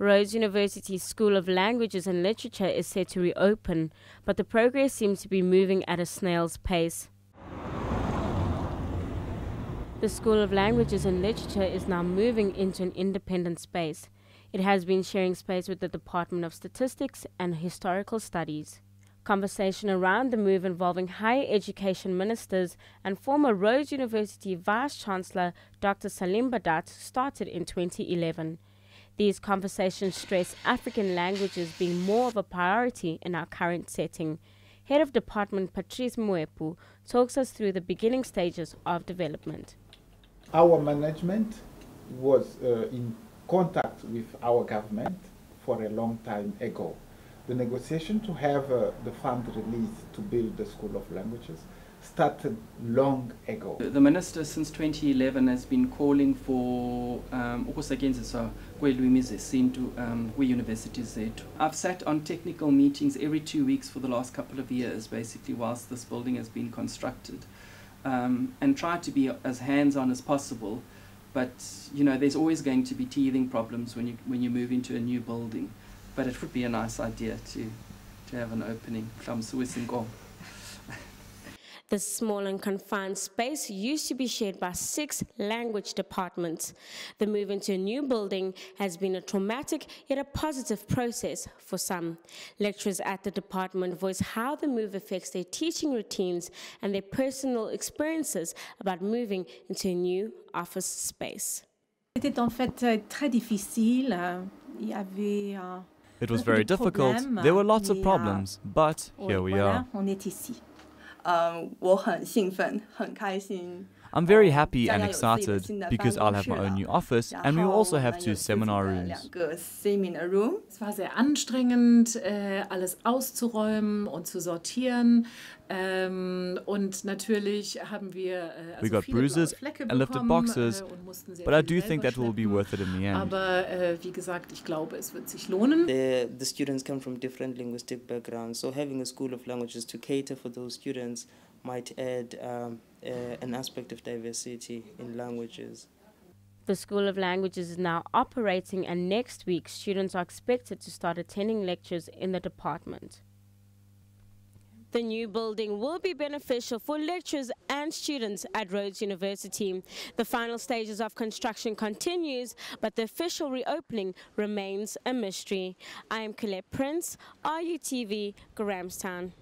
Rhodes University's School of Languages and Literature is set to reopen, but the progress seems to be moving at a snail's pace. The School of Languages and Literature is now moving into an independent space. It has been sharing space with the Department of Statistics and Historical Studies. Conversation around the move involving higher education ministers and former Rhodes University Vice Chancellor Dr. Saleem Badat started in 2011. These conversations stress African languages being more of a priority in our current setting. Head of Department Patrice Mwepu talks us through the beginning stages of development. Our management was uh, in contact with our government for a long time ago. The negotiation to have uh, the fund released to build the School of Languages started long ago. The minister since 2011 has been calling for ukusetyenziswa kweelwimi zesintu um, kwiiyunivesities zethu. I've sat on technical meetings every two weeks for the last couple of years, basically, whilst this building has been constructed, um, and tried to be as hands-on as possible. But you know, there's always going to be teething problems when you when you move into a new building. But it would be a nice idea to to have an opening. The small and confined space used to be shared by six language departments. The move into a new building has been a traumatic yet a positive process for some. Lecturers at the department voice how the move affects their teaching routines and their personal experiences about moving into a new office space. C'était en fait euh, très difficile. Euh, il y avait euh, It was very difficult. There were lots of problems, euh, but here we are. 嗯我很兴奋很开心。I'm very um, happy and excited because I'll have my own new office and we will also have two seminar rooms. Es war sehr anstrengend, äh, alles auszuräumen und zu sortieren. Ähm, und natürlich haben wir äh, We got bruises and lifted äh, boxes, äh, but I do think that will be worth it in the end. Aber äh, wie gesagt, ich glaube, es wird sich lohnen. The, the students come from different linguistic backgrounds, so having a school of languages to cater for those students might add um, an aspect of diversity in languages. The School of Languages is now operating, and next week, students are expected to start attending lectures in the department. The new building will be beneficial for lecturers and students at Rhodes University. The final stages of construction continues, but the official reopening remains a mystery. I am Collette Prince, RUTV, Grahamstown.